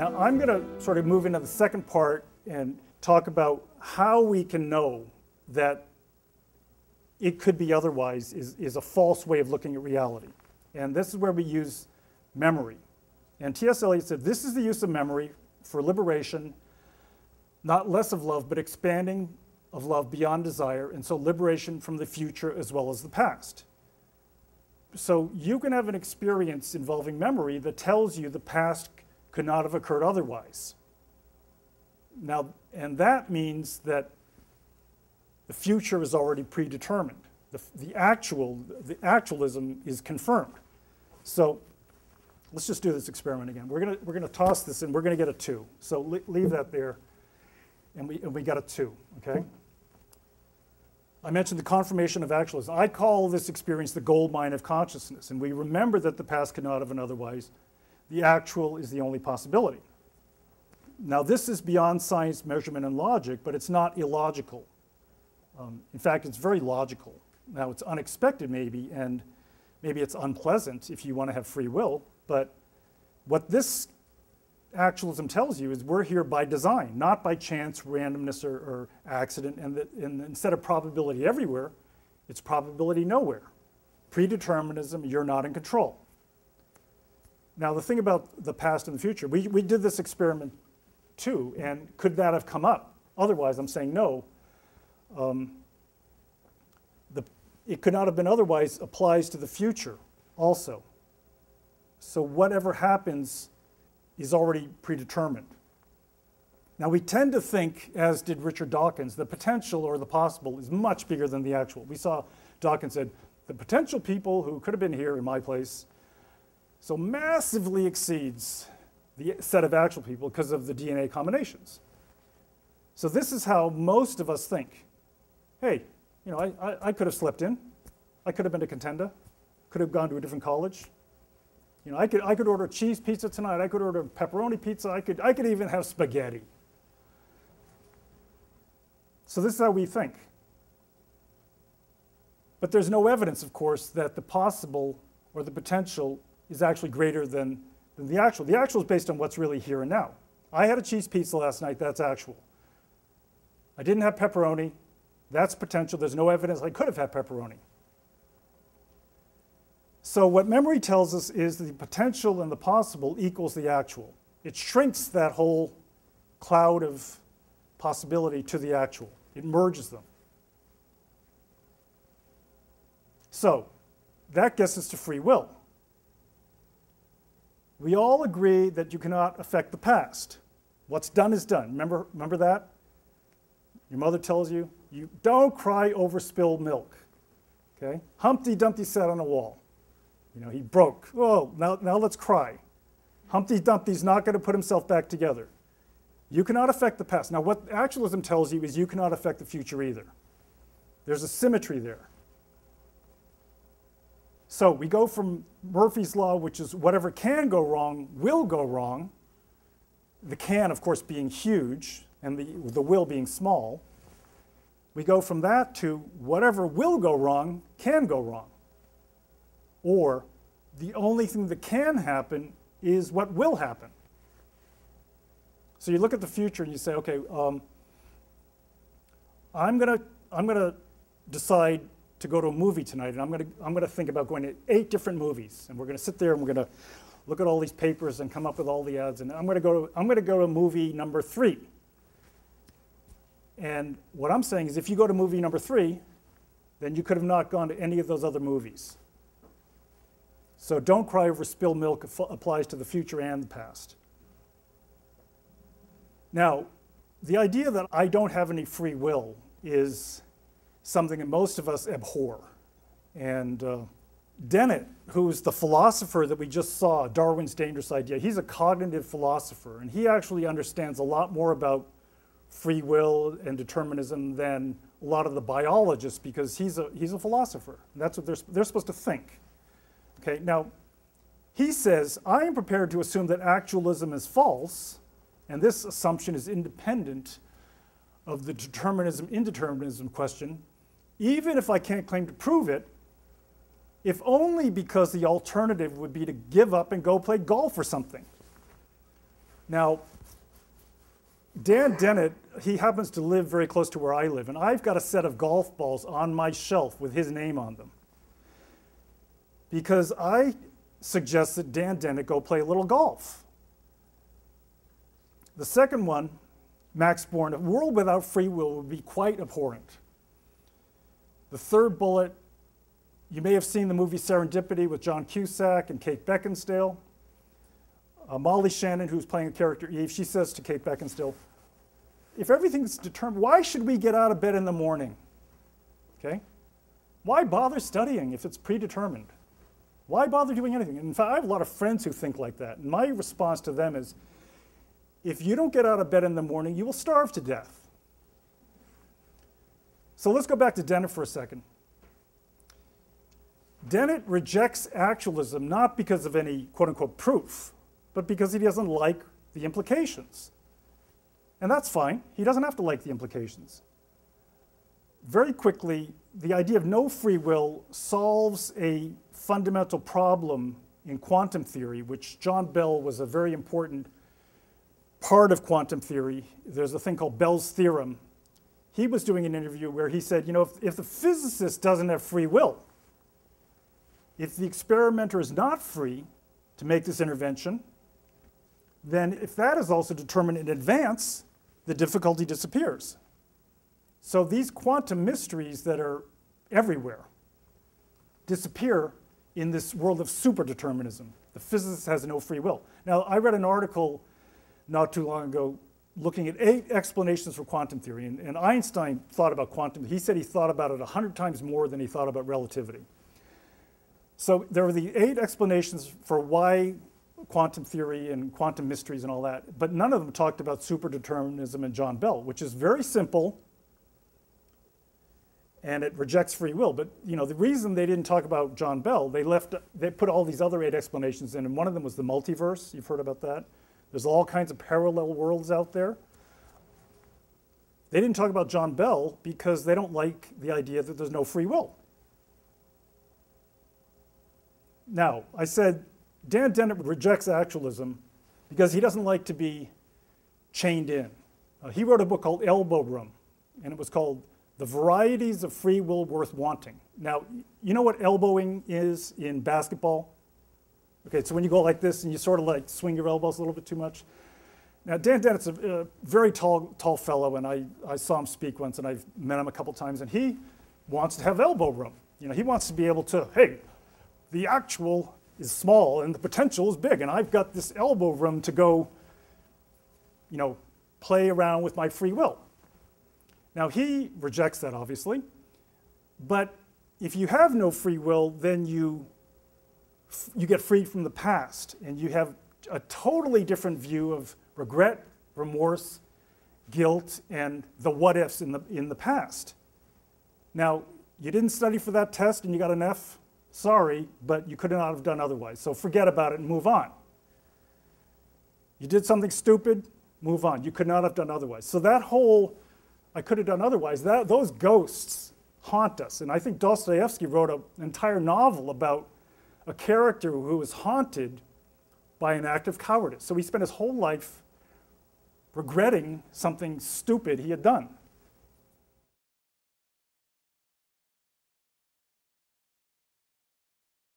Now, I'm going to sort of move into the second part and talk about how we can know that it could be otherwise is, is a false way of looking at reality. And this is where we use memory. And T.S. Eliot said, This is the use of memory for liberation, not less of love, but expanding of love beyond desire, and so liberation from the future as well as the past. So you can have an experience involving memory that tells you the past could not have occurred otherwise. Now, and that means that the future is already predetermined. The, the actual, the actualism is confirmed. So let's just do this experiment again. We're gonna, we're gonna toss this in, we're gonna get a two. So leave that there, and we, and we got a two, okay? I mentioned the confirmation of actualism. I call this experience the gold mine of consciousness, and we remember that the past could not have been otherwise. The actual is the only possibility. Now, this is beyond science, measurement, and logic, but it's not illogical. Um, in fact, it's very logical. Now, it's unexpected, maybe, and maybe it's unpleasant if you want to have free will, but what this actualism tells you is we're here by design, not by chance, randomness, or, or accident. And, that, and instead of probability everywhere, it's probability nowhere. Predeterminism, you're not in control. Now, the thing about the past and the future, we, we did this experiment too, and could that have come up? Otherwise, I'm saying no. Um, the, it could not have been otherwise applies to the future also. So whatever happens is already predetermined. Now, we tend to think, as did Richard Dawkins, the potential or the possible is much bigger than the actual. We saw Dawkins said, the potential people who could have been here in my place so massively exceeds the set of actual people because of the DNA combinations. So this is how most of us think. Hey, you know, I, I, I could have slept in. I could have been a contender. Could have gone to a different college. You know, I could, I could order cheese pizza tonight. I could order pepperoni pizza. I could, I could even have spaghetti. So this is how we think. But there's no evidence, of course, that the possible or the potential is actually greater than, than the actual. The actual is based on what's really here and now. I had a cheese pizza last night. That's actual. I didn't have pepperoni. That's potential. There's no evidence I could have had pepperoni. So what memory tells us is the potential and the possible equals the actual. It shrinks that whole cloud of possibility to the actual. It merges them. So that gets us to free will. We all agree that you cannot affect the past. What's done is done. Remember, remember that? Your mother tells you, you don't cry over spilled milk. Okay? Humpty Dumpty sat on a wall. You know, he broke. Oh, now, now let's cry. Humpty Dumpty's not going to put himself back together. You cannot affect the past. Now, what actualism tells you is you cannot affect the future either. There's a symmetry there. So we go from Murphy's Law, which is whatever can go wrong will go wrong, the can, of course, being huge and the, the will being small. We go from that to whatever will go wrong can go wrong. Or the only thing that can happen is what will happen. So you look at the future and you say, okay, um, I'm gonna I'm gonna decide to go to a movie tonight, and I'm gonna I'm gonna think about going to eight different movies, and we're gonna sit there and we're gonna look at all these papers and come up with all the ads, and I'm gonna go to I'm gonna go to movie number three. And what I'm saying is, if you go to movie number three, then you could have not gone to any of those other movies. So don't cry over spilled milk applies to the future and the past. Now, the idea that I don't have any free will is something that most of us abhor. And uh, Dennett, who's the philosopher that we just saw, Darwin's Dangerous Idea, he's a cognitive philosopher, and he actually understands a lot more about free will and determinism than a lot of the biologists because he's a, he's a philosopher. That's what they're, they're supposed to think. Okay, now he says, I am prepared to assume that actualism is false, and this assumption is independent of the determinism indeterminism question, even if I can't claim to prove it, if only because the alternative would be to give up and go play golf or something. Now, Dan Dennett, he happens to live very close to where I live, and I've got a set of golf balls on my shelf with his name on them. Because I suggest that Dan Dennett go play a little golf. The second one, Max Born, a world without free will would be quite abhorrent. The third bullet, you may have seen the movie Serendipity with John Cusack and Kate Beckinsale. Uh, Molly Shannon, who's playing the character Eve, she says to Kate Beckinsale, if everything's determined, why should we get out of bed in the morning? Okay? Why bother studying if it's predetermined? Why bother doing anything? In fact, I have a lot of friends who think like that. And my response to them is if you don't get out of bed in the morning, you will starve to death. So let's go back to Dennett for a second. Dennett rejects actualism not because of any quote unquote proof, but because he doesn't like the implications. And that's fine. He doesn't have to like the implications. Very quickly, the idea of no free will solves a fundamental problem in quantum theory, which John Bell was a very important part of quantum theory. There's a thing called Bell's theorem. He was doing an interview where he said, you know, if, if the physicist doesn't have free will, if the experimenter is not free to make this intervention, then if that is also determined in advance, the difficulty disappears. So these quantum mysteries that are everywhere disappear in this world of superdeterminism. The physicist has no free will. Now, I read an article not too long ago looking at eight explanations for quantum theory, and, and Einstein thought about quantum. He said he thought about it 100 times more than he thought about relativity. So there were the eight explanations for why quantum theory and quantum mysteries and all that, but none of them talked about superdeterminism and John Bell, which is very simple and it rejects free will. But you know, the reason they didn't talk about John Bell, they left they put all these other eight explanations in, and one of them was the multiverse. You've heard about that. There's all kinds of parallel worlds out there. They didn't talk about John Bell because they don't like the idea that there's no free will. Now, I said Dan Dennett rejects actualism because he doesn't like to be chained in. Uh, he wrote a book called Elbow Room, and it was called The Varieties of Free Will Worth Wanting. Now, you know what elbowing is in basketball? Okay, so when you go like this and you sort of like swing your elbows a little bit too much. Now, Dan Dennett's a, a very tall, tall fellow, and I, I saw him speak once, and I've met him a couple times, and he wants to have elbow room. You know, he wants to be able to, hey, the actual is small and the potential is big, and I've got this elbow room to go, you know, play around with my free will. Now, he rejects that, obviously, but if you have no free will, then you you get freed from the past and you have a totally different view of regret, remorse, guilt, and the what ifs in the, in the past. Now, you didn't study for that test and you got an F, sorry, but you could not have done otherwise. So forget about it and move on. You did something stupid, move on. You could not have done otherwise. So that whole, I could have done otherwise, that, those ghosts haunt us. And I think Dostoevsky wrote an entire novel about a character who was haunted by an act of cowardice. So he spent his whole life regretting something stupid he had done.